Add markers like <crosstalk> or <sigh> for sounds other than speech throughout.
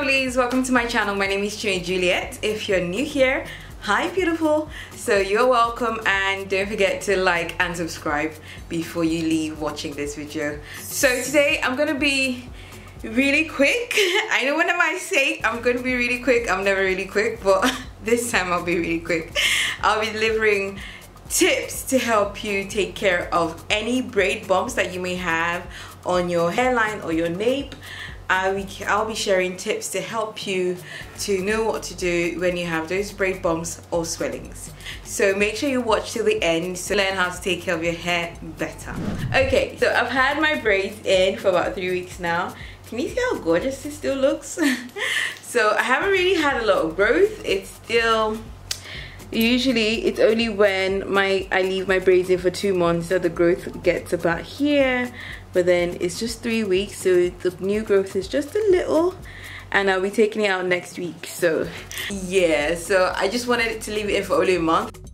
lovelies. Welcome to my channel. My name is Chinwe Juliet. If you're new here hi beautiful. So you're welcome and don't forget to like and subscribe before you leave watching this video. So today I'm gonna be really quick <laughs> I know when I say I'm gonna be really quick I'm never really quick but <laughs> this time I'll be really quick I'll be delivering tips to help you take care of any braid bumps that you may have on your hairline or your nape I'll be sharing tips to help you to know what to do when you have those braid bumps or swellings. So make sure you watch till the end to learn how to take care of your hair better. Okay, so I've had my braids in for about three weeks now. Can you see how gorgeous this still looks? <laughs> so I haven't really had a lot of growth. It's still usually it's only when my I leave my braids in for two months that the growth gets about here but then it's just three weeks so the new growth is just a little and I'll be taking it out next week so yeah so I just wanted to leave it in for only a month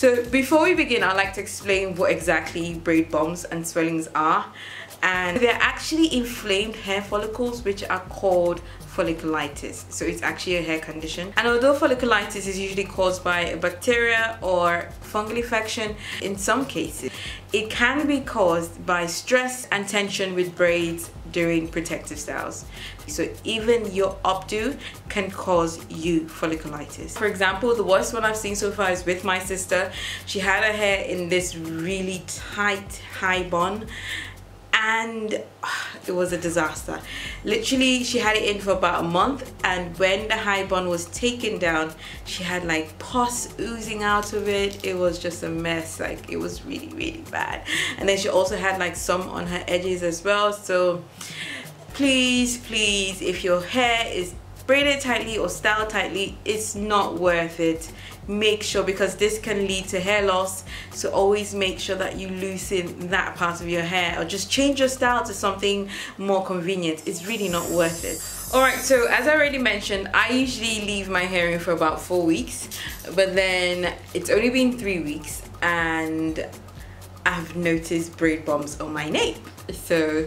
So before we begin, I'd like to explain what exactly braid bumps and swellings are. And they're actually inflamed hair follicles which are called folliculitis. So it's actually a hair condition. And although folliculitis is usually caused by a bacteria or fungal infection, in some cases, it can be caused by stress and tension with braids during protective styles. So even your updo can cause you folliculitis. For example, the worst one I've seen so far is with my sister. She had her hair in this really tight high bun and it was a disaster. Literally she had it in for about a month and when the high bun was taken down she had like pus oozing out of it. It was just a mess. Like it was really really bad. And then she also had like some on her edges as well. So please please if your hair is braided tightly or styled tightly it's not worth it make sure because this can lead to hair loss. So always make sure that you loosen that part of your hair or just change your style to something more convenient. It's really not worth it. Alright, so as I already mentioned, I usually leave my hair in for about four weeks, but then it's only been three weeks and I've noticed braid bumps on my nape. So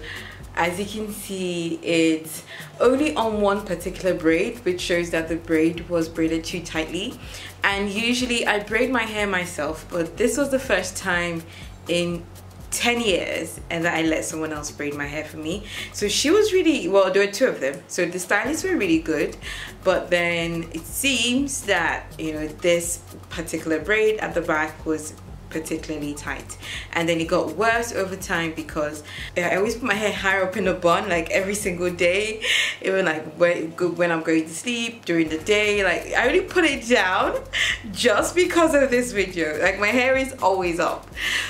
as you can see it's only on one particular braid which shows that the braid was braided too tightly. And usually I braid my hair myself but this was the first time in 10 years and that I let someone else braid my hair for me. So she was really well there were two of them. So the stylists were really good but then it seems that you know this particular braid at the back was particularly tight. And then it got worse over time because I always put my hair higher up in a bun like every single day. <laughs> Even like when I'm going to sleep during the day like I only put it down just because of this video. Like my hair is always up.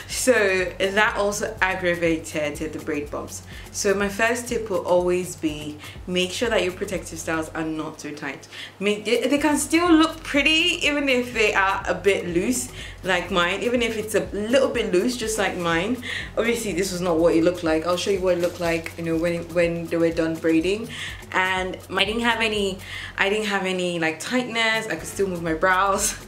So that also aggravated the braid bumps so my first tip will always be make sure that your protective styles are not too tight. Make they can still look pretty even if they are a bit loose like mine even if it's a little bit loose just like mine. Obviously this was not what it looked like. I'll show you what it looked like you know when when they were done braiding. And I didn't have any I didn't have any like tightness. I could still move my brows. <laughs>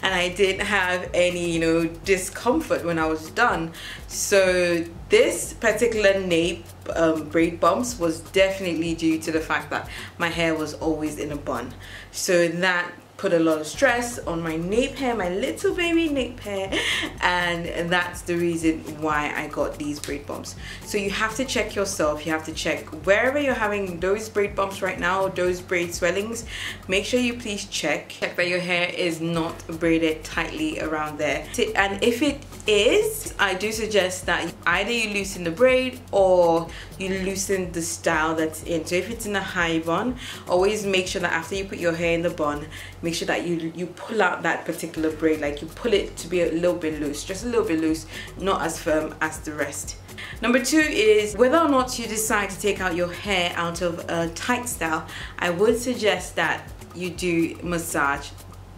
And I didn't have any you know discomfort when I was done. So this particular nape um, braid bumps was definitely due to the fact that my hair was always in a bun. So that put a lot of stress on my nape hair, my little baby nape hair, and that's the reason why I got these braid bumps. So you have to check yourself, you have to check wherever you're having those braid bumps right now, those braid swellings, make sure you please check, check that your hair is not braided tightly around there. And if it is, I do suggest that either you loosen the braid or you loosen the style that's in. So if it's in a high bun, always make sure that after you put your hair in the bun, make sure that you you pull out that particular braid like you pull it to be a little bit loose just a little bit loose not as firm as the rest Number two is whether or not you decide to take out your hair out of a tight style, I would suggest that you do massage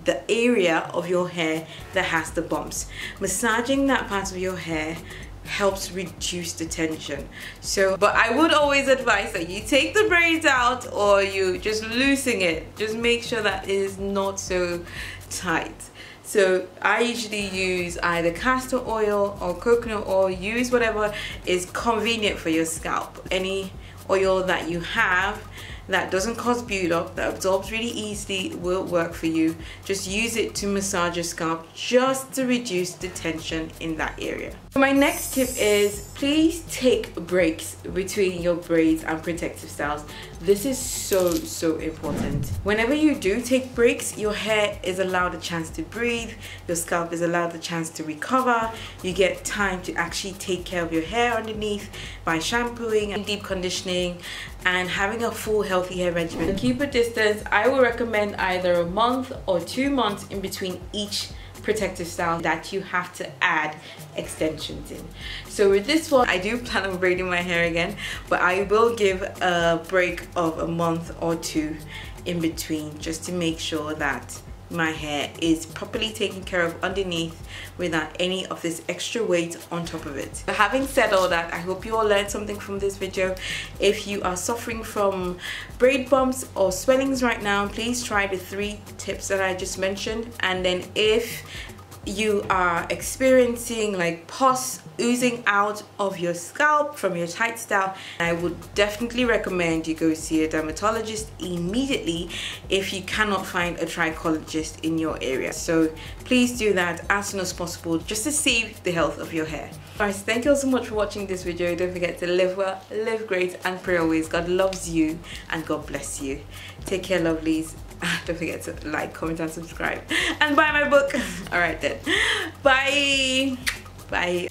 the area of your hair that has the bumps. Massaging that part of your hair helps reduce the tension. So but i would always advise that you take the braids out or you just loosen it. Just make sure that it is not so tight. So I usually use either castor oil or coconut oil. Use whatever is convenient for your scalp. Any oil that you have that doesn't cause buildup, that absorbs really easily, will work for you. Just use it to massage your scalp just to reduce the tension in that area. My next tip is please take breaks between your braids and protective styles. This is so, so important. Whenever you do take breaks, your hair is allowed a chance to breathe, your scalp is allowed a chance to recover, you get time to actually take care of your hair underneath by shampooing and deep conditioning and having a full healthy hair regimen. To keep a distance, I would recommend either a month or two months in between each protective style that you have to add extensions in. So with this one, I do plan on braiding my hair again, but I will give a break of a month or two in between just to make sure that my hair is properly taken care of underneath without any of this extra weight on top of it. But having said all that, I hope you all learned something from this video. If you are suffering from braid bumps or swellings right now, please try the three tips that I just mentioned. And then if you are experiencing like pus oozing out of your scalp from your tight style I would definitely recommend you go see a dermatologist immediately if you cannot find a trichologist in your area. So please do that as soon as possible just to save the health of your hair. Guys thank you all so much for watching this video. Don't forget to live well live great and pray always. God loves you and God bless you. Take care lovelies don't forget to like comment and subscribe. And buy my book. <laughs> All right then. Bye. Bye